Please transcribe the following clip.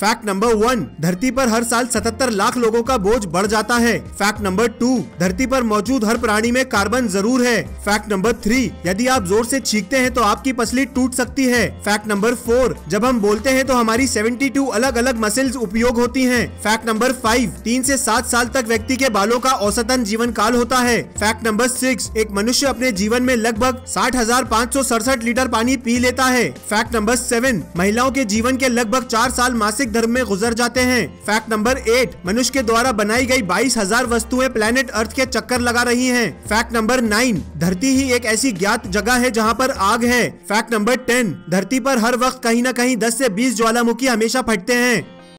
Fact number one धरती पर हर साल 77 लाख लोगों का बोझ बढ़ जाता है। फैक्ट नंबर टू धरती पर मौजूद हर प्राणी में कार्बन ज़रूर है। फैक्ट नंबर थ्री यदि आप ज़ोर से छींकते हैं तो आपकी पसली टूट सकती है। फैक्ट नंबर फोर जब हम बोलते हैं तो हमारी 72 अलग अलग मसल्स उपयोग होती हैं। फैक्ट नंबर फाइव तीन से सात साल तक व्यक्ति के बालों का औसतन जीवन काल होता है। फैक्ट नंबर सिक्स एक मनुष्य अपने जीवन में लगभग साठ लीटर पानी पी लेता है। फैक्ट नंबर सेवन महिलाओं के जीवन के लगभग चार साल मासिक धर्म में गुजर जाते हैं। फैक्ट नंबर एट मनुष्य के द्वारा बनाई गई बाईस हज़ार वस्तुएँ प्लेनेट अर्थ के चक्कर लगा रही हैं। फैक्ट नंबर नाइन धरती ही एक ऐसी ज्ञात जगह है जहाँ पर आग है। फैक्ट नंबर टेन धरती पर हर वक्त कहीं न कहीं 10 से 20 ज्वालामुखी हमेशा फटते हैं।